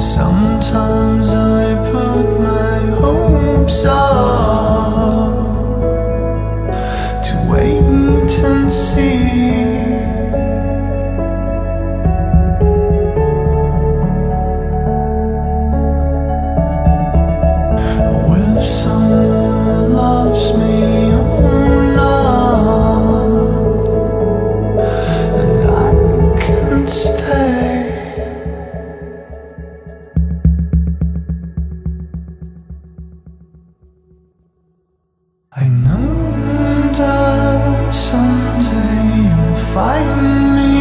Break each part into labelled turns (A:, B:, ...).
A: sometimes I put my hopes up someday you'll find me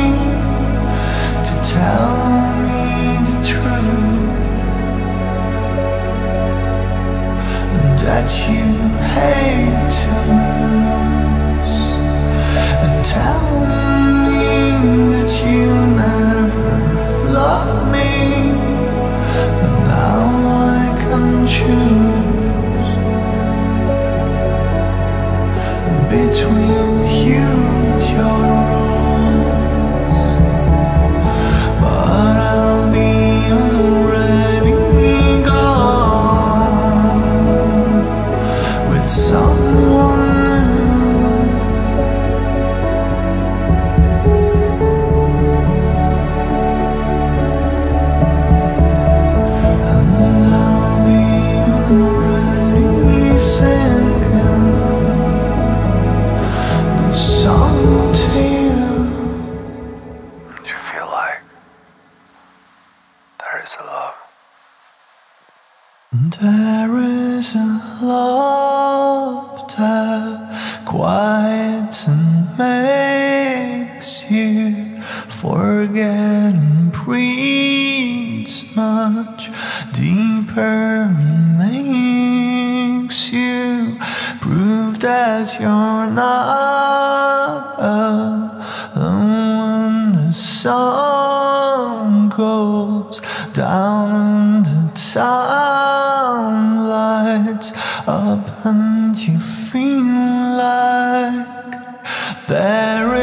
A: to tell me the truth, and that you hate to lose, and tell me that you never between you your you.
B: Do you feel like there is a love?
A: There is a love that quiets and makes you forget and breathes much deeper and makes you prove that you're not sun goes down and the town lights up, and you feel like there.